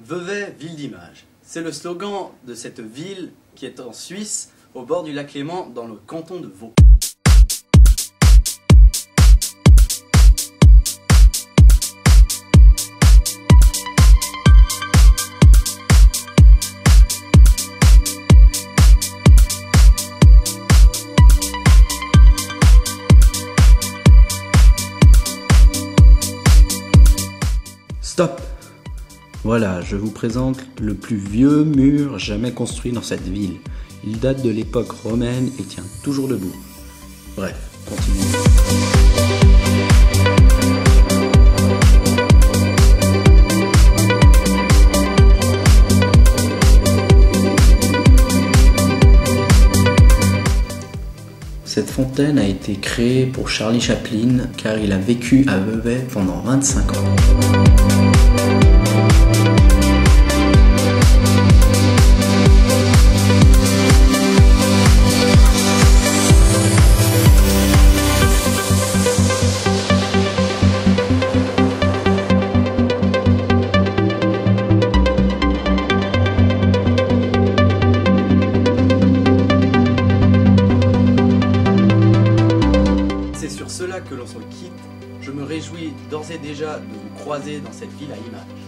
Vevey, ville d'image. C'est le slogan de cette ville qui est en Suisse, au bord du lac Léman, dans le canton de Vaud. Stop Voilà, je vous présente le plus vieux mur jamais construit dans cette ville. Il date de l'époque romaine et tient toujours debout. Bref, continuons. Cette fontaine a été créée pour Charlie Chaplin car il a vécu à Vevey pendant 25 ans. Que l'on se quitte. Je me réjouis d'ores et déjà de vous croiser dans cette ville à image.